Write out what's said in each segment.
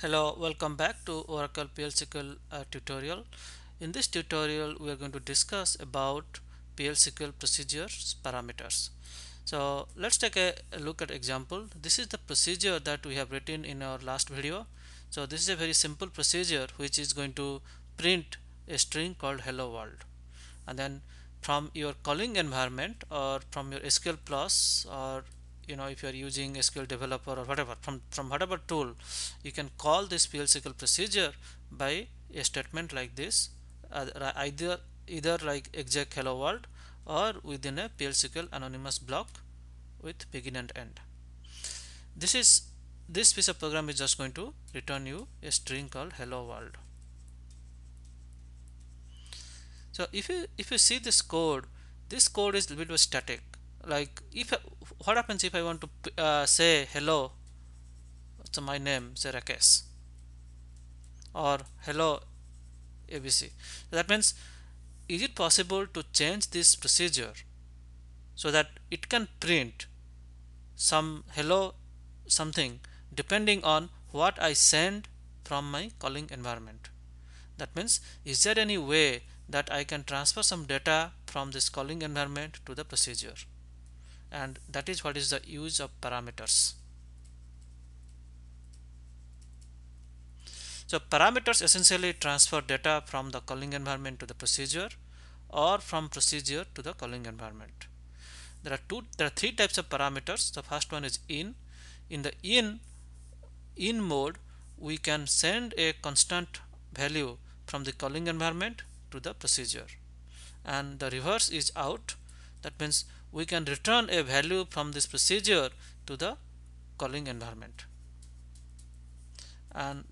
Hello, welcome back to Oracle PL/SQL uh, tutorial. In this tutorial, we are going to discuss about PL/SQL procedures parameters. So let's take a, a look at example. This is the procedure that we have written in our last video. So this is a very simple procedure which is going to print a string called hello world and then from your calling environment or from your SQL plus or you know if you are using a SQL developer or whatever from from whatever tool you can call this PL/SQL procedure by a statement like this uh, either either like exec hello world or within a PL/SQL anonymous block with begin and end. This is this piece of program is just going to return you a string called hello world. So if you if you see this code this code is a little bit static. Like if what happens if I want to uh, say hello so my name say Rakesh or hello ABC that means is it possible to change this procedure so that it can print some hello something depending on what I send from my calling environment? That means is there any way that I can transfer some data from this calling environment to the procedure and that is what is the use of parameters. So parameters essentially transfer data from the calling environment to the procedure or from procedure to the calling environment. There are two there are three types of parameters. The first one is in. In the in in mode we can send a constant value from the calling environment to the procedure. And the reverse is out. That means we can return a value from this procedure to the calling environment. And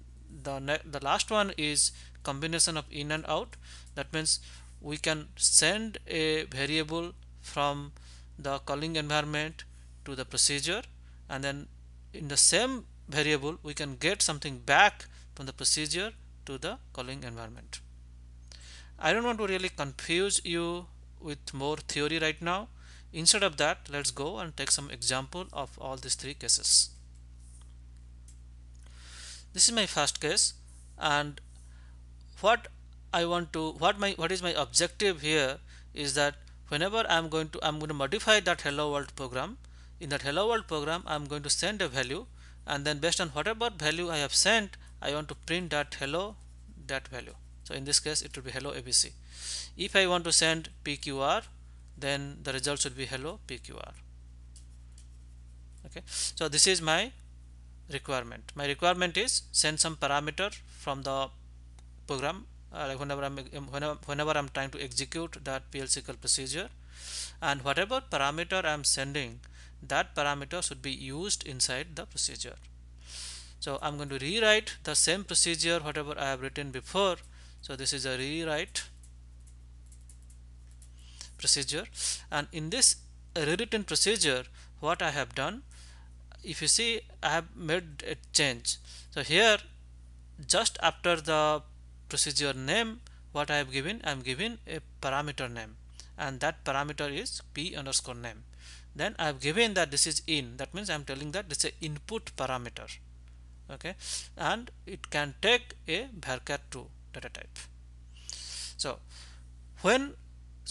the the last one is combination of in and out. That means we can send a variable from the calling environment to the procedure and then in the same variable we can get something back from the procedure to the calling environment. I don't want to really confuse you with more theory right now Instead of that, let's go and take some example of all these three cases. This is my first case and what I want to what my what is my objective here is that whenever I'm going to I'm going to modify that hello world program. In that hello world program I'm going to send a value and then based on whatever value I have sent I want to print that hello that value. So in this case it will be hello ABC if I want to send PQR then the result should be hello pqr okay? So this is my requirement. My requirement is send some parameter from the program uh, like whenever I'm whenever, whenever I'm trying to execute that PL/SQL procedure and whatever parameter I'm sending that parameter should be used inside the procedure. So I'm going to rewrite the same procedure whatever I have written before. So this is a rewrite procedure. And in this rewritten procedure what I have done if you see I have made a change. So here just after the procedure name what I have given I am giving a parameter name. And that parameter is p underscore name. Then I have given that this is in. That means I am telling that this is a input parameter. Okay? And it can take a varchar2 data type. So when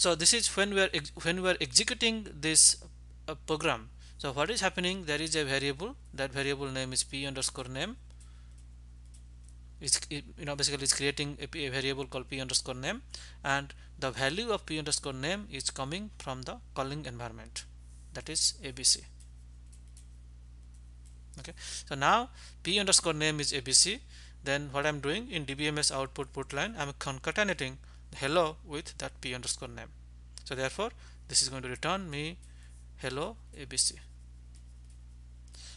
so this is when we are when we are executing this uh, program. So what is happening? There is a variable. That variable name is p underscore name. It's you know basically it's creating a, a variable called p underscore name. And the value of p underscore name is coming from the calling environment. That is abc okay. So now p underscore name is abc then what i'm doing in dbms output put line i'm concatenating hello with that p underscore name. So therefore this is going to return me hello abc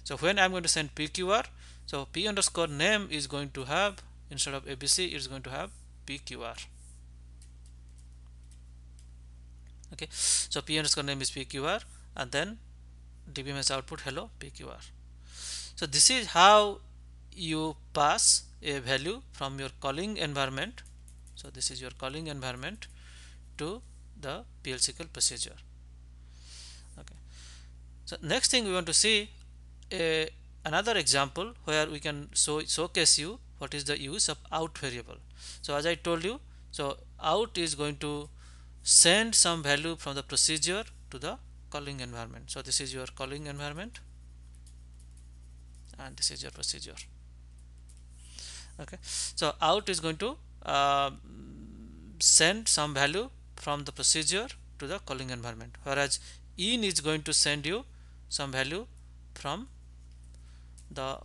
so when i'm going to send pqr so p underscore name is going to have instead of abc it's going to have pqr okay so p underscore name is pqr and then dbms output hello pqr so this is how you pass a value from your calling environment so this is your calling environment to the PL/SQL procedure. Okay. So next thing we want to see a another example where we can show showcase you what is the use of out variable. So as I told you so out is going to send some value from the procedure to the calling environment. So this is your calling environment and this is your procedure. Okay. So out is going to uh, send some value from the procedure to the calling environment. Whereas in is going to send you some value from the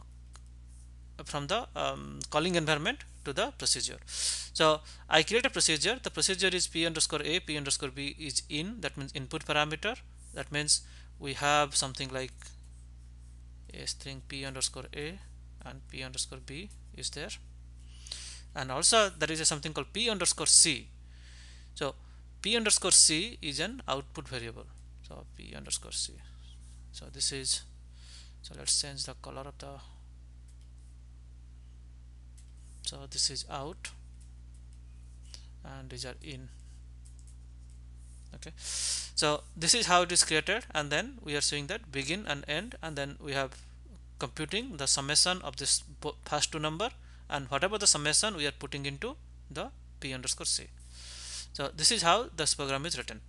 from the um, calling environment to the procedure. So I create a procedure. The procedure is p underscore a p underscore b is in. That means input parameter. That means we have something like a string p underscore a and p underscore b is there and also there is a something called p underscore c. So p underscore c is an output variable. So p underscore c. So this is so let's change the color of the so this is out. And these are in. Okay. So this is how it is created. And then we are showing that begin and end. And then we have computing the summation of this first two number and whatever the summation we are putting into the p underscore c. So this is how this program is written.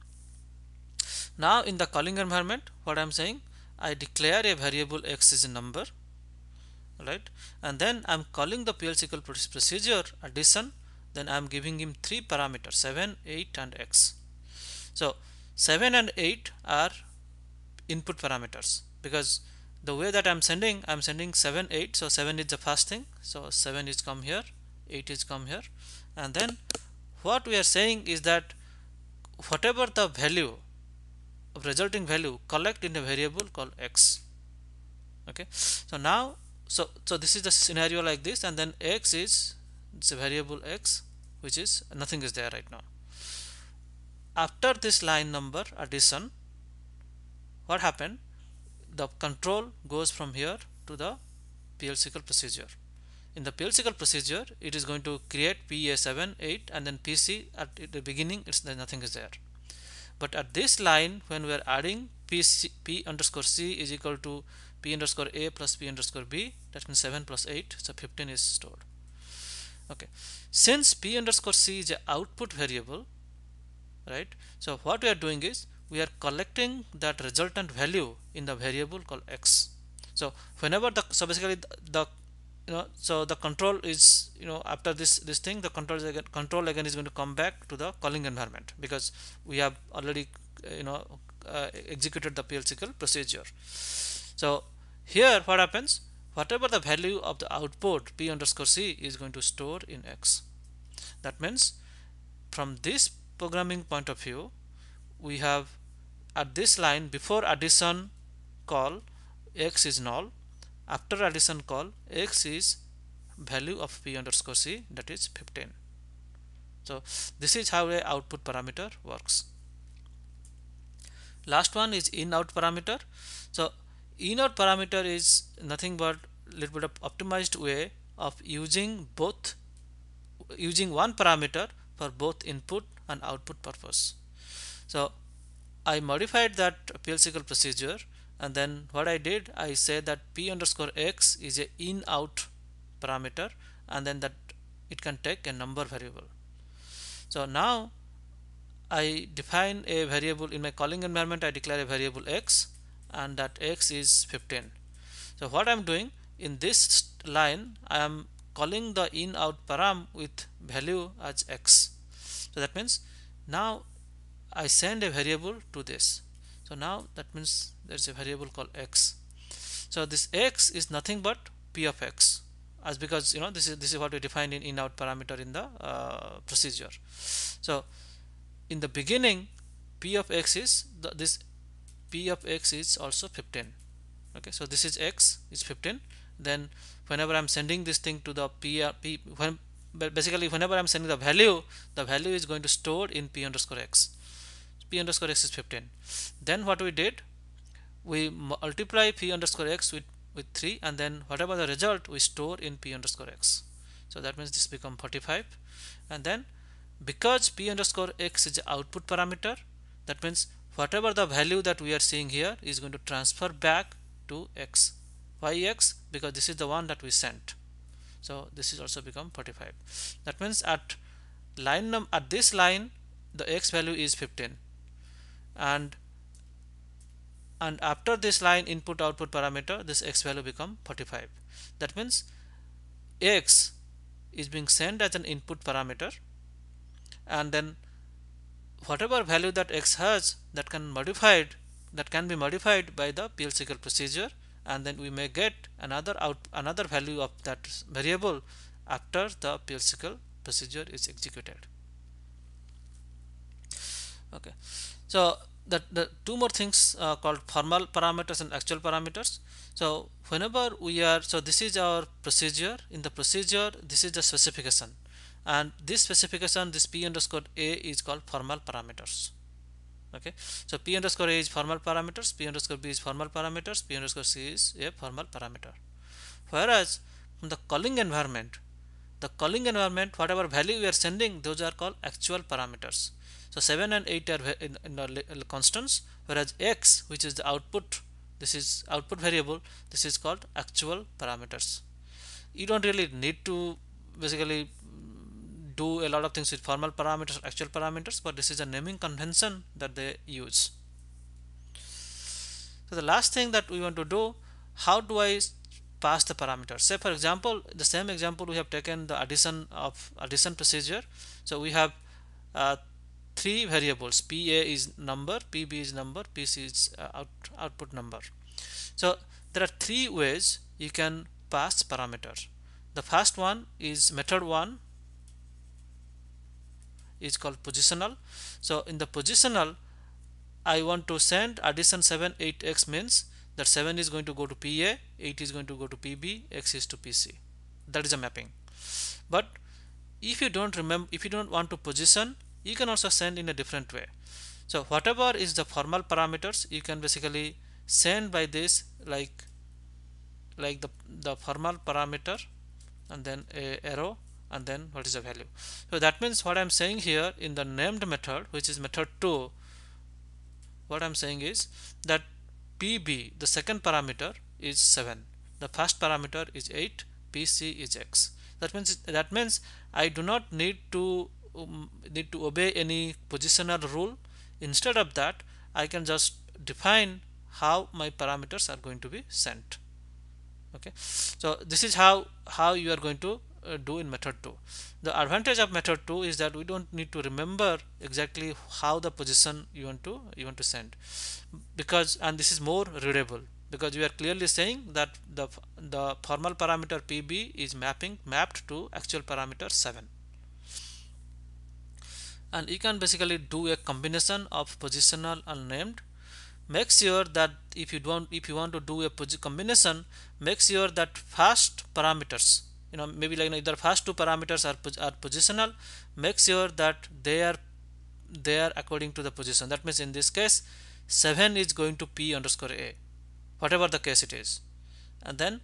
Now in the calling environment what I'm saying I declare a variable x is a number right? And then I'm calling the PL/SQL procedure addition then I'm giving him three parameters 7 8 and x. So 7 and 8 are input parameters because the way that I'm sending I'm sending 7 8 so 7 is the first thing. So 7 is come here 8 is come here. And then what we are saying is that whatever the value of resulting value collect in a variable called x. Okay? So now so so this is the scenario like this. And then x is it's a variable x which is nothing is there right now. After this line number addition what happened the control goes from here to the PL/SQL procedure. In the PL/SQL procedure it is going to create PA7 8 and then PC at the beginning it's nothing is there. But at this line when we are adding PC, P underscore C is equal to P underscore A plus P underscore B that means 7 plus 8 so 15 is stored. Okay. Since P underscore C is a output variable right so what we are doing is we are collecting that resultant value in the variable called x. So whenever the so basically the, the you know so the control is you know after this this thing the control again control again is going to come back to the calling environment because we have already you know uh, executed the PL/SQL procedure. So here what happens? Whatever the value of the output p underscore c is going to store in x. That means from this programming point of view we have at this line before addition call x is null after addition call x is value of p underscore c that is 15 so this is how a output parameter works. Last one is in out parameter. So in out parameter is nothing but little bit of optimized way of using both using one parameter for both input and output purpose so I modified that PL/SQL procedure and then what I did I say that p underscore x is a in out parameter and then that it can take a number variable. So now I define a variable in my calling environment I declare a variable x and that x is 15 so what I'm doing in this line I am calling the in out param with value as x. So that means now I send a variable to this. So now that means there's a variable called x. So this x is nothing but p of x as because you know this is this is what we defined in in out parameter in the uh, procedure. So in the beginning p of x is the, this p of x is also 15 okay so this is x is 15 then whenever I'm sending this thing to the p, uh, p when basically whenever I'm sending the value the value is going to store in p underscore x p underscore x is 15 then what we did we multiply p underscore x with with 3 and then whatever the result we store in p underscore x. So that means this become 45 and then because p underscore x is output parameter that means whatever the value that we are seeing here is going to transfer back to x. Why x? Because this is the one that we sent. So this is also become 45 that means at line num at this line the x value is 15 and and after this line input output parameter this x value become 45 that means x is being sent as an input parameter and then whatever value that x has that can modified that can be modified by the PLSQL procedure and then we may get another out another value of that variable after the PLSQL procedure is executed. Okay so the, the two more things uh, called formal parameters and actual parameters. So whenever we are so this is our procedure. In the procedure this is the specification. And this specification this p underscore a is called formal parameters. Okay? So p underscore a is formal parameters. P underscore b is formal parameters. P underscore c is a formal parameter. Whereas from the calling environment the calling environment whatever value we are sending those are called actual parameters so 7 and 8 are in, in constants whereas x which is the output this is output variable this is called actual parameters. You don't really need to basically do a lot of things with formal parameters actual parameters but this is a naming convention that they use. So the last thing that we want to do how do I pass the parameters? Say for example the same example we have taken the addition of addition procedure. So we have uh, three variables. Pa is number pb is number pc is uh, out, output number. So there are three ways you can pass parameters the first one is method one is called positional. So in the positional I want to send addition 7 8x means that 7 is going to go to PA 8 is going to go to PB x is to PC that is a mapping. But if you don't remember if you don't want to position you can also send in a different way. So whatever is the formal parameters you can basically send by this like like the the formal parameter and then a arrow and then what is the value. So that means what I'm saying here in the named method which is method 2 what I'm saying is that PB the second parameter is 7 the first parameter is 8 PC is X. That means that means I do not need to um, need to obey any positional rule. Instead of that I can just define how my parameters are going to be sent. Okay? So this is how how you are going to uh, do in method 2 the advantage of method 2 is that we don't need to remember exactly how the position you want to you want to send. Because and this is more readable. Because we are clearly saying that the the formal parameter pb is mapping mapped to actual parameter 7 and you can basically do a combination of positional and named. Make sure that if you don't if you want to do a combination make sure that first parameters you know maybe like you know, either first two parameters are, are positional make sure that they are they are according to the position. That means in this case 7 is going to p underscore a whatever the case it is. And then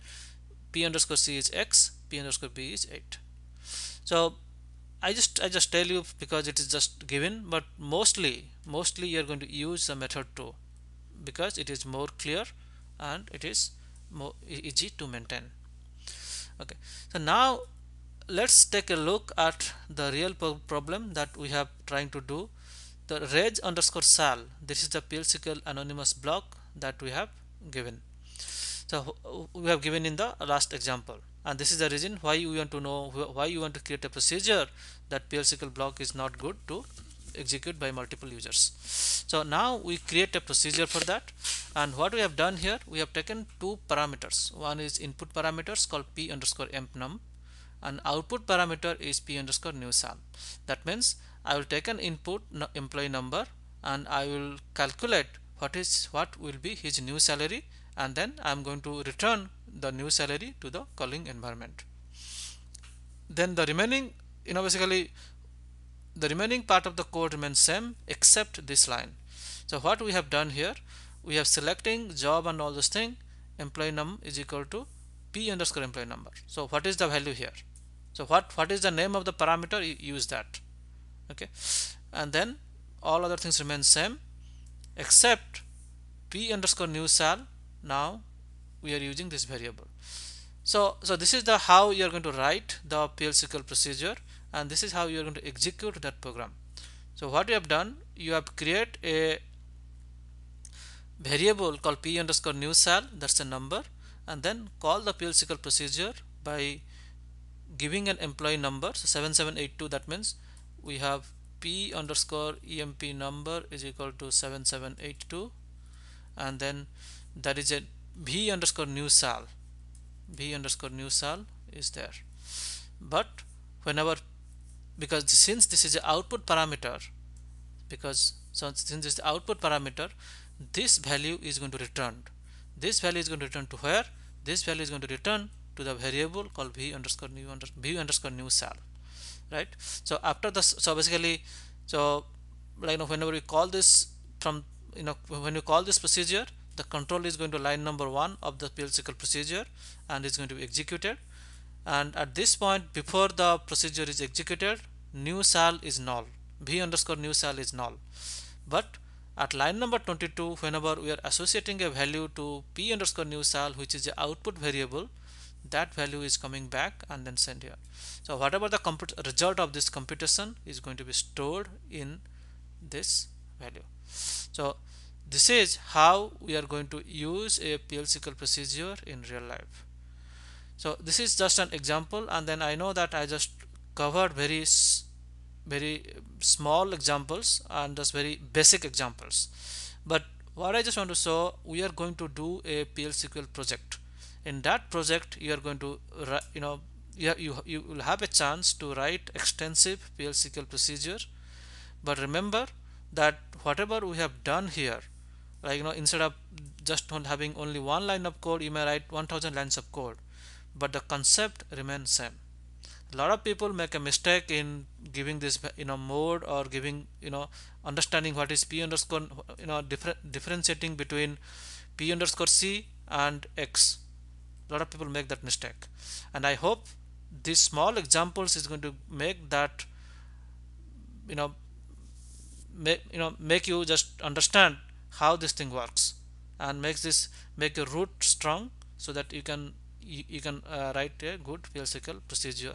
p underscore c is x p underscore b is 8 so I just I just tell you because it is just given but mostly mostly you are going to use the method 2 because it is more clear and it is more easy to maintain. Okay. So now let's take a look at the real problem that we have trying to do. The reg underscore sal this is the PLSQL anonymous block that we have given. So we have given in the last example and this is the reason why you want to know why you want to create a procedure that PLSQL block is not good to execute by multiple users. So now we create a procedure for that. And what we have done here we have taken two parameters. One is input parameters called p underscore empnum and output parameter is p underscore new sal that means I will take an input employee number and I will calculate what is what will be his new salary and then I'm going to return the new salary to the calling environment. Then the remaining you know basically the remaining part of the code remains same except this line. So what we have done here we have selecting job and all this thing employee num is equal to p underscore employee number. So what is the value here? So what what is the name of the parameter? Use that. Okay? And then all other things remain same except p underscore new sal now we are using this variable. So so this is the how you are going to write the PL/SQL procedure and this is how you are going to execute that program. So what you have done you have create a variable called p underscore new sal that's a number and then call the PL/SQL procedure by giving an employee number. So 7782 that means we have p underscore emp number is equal to 7782 and then that is a v underscore new sal. V underscore new sal is there. But whenever because since this is the output parameter because since this is the output parameter this value is going to return. This value is going to return to where? This value is going to return to the variable called v underscore new underscore v underscore new sal. Right? So after this so basically so like you know whenever we call this from you know when you call this procedure the control is going to line number one of the PL/SQL procedure and is going to be executed. And at this point before the procedure is executed new sal is null. V underscore new sal is null. But at line number 22 whenever we are associating a value to p underscore new sal which is the output variable that value is coming back and then sent here. So whatever the result of this computation is going to be stored in this value. So this is how we are going to use a PL/SQL procedure in real life. So this is just an example and then I know that I just covered very very small examples and just very basic examples. But what I just want to show we are going to do a PL/SQL project. In that project you are going to you know you, you, you will have a chance to write extensive PL/SQL procedure. But remember that whatever we have done here like you know instead of just having only one line of code you may write 1000 lines of code. But the concept remains same. A lot of people make a mistake in giving this you know mode or giving you know understanding what is p underscore you know different differentiating between p underscore c and x. A lot of people make that mistake. And i hope these small examples is going to make that you know make you know make you just understand how this thing works and makes this make your root strong so that you can you, you can uh, write a good PL/SQL procedure